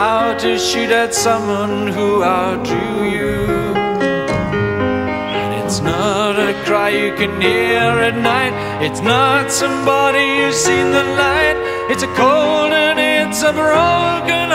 how to shoot at someone who outdrew you. And it's not a cry you can hear at night. It's not somebody who's seen the light. It's a cold and it's a broken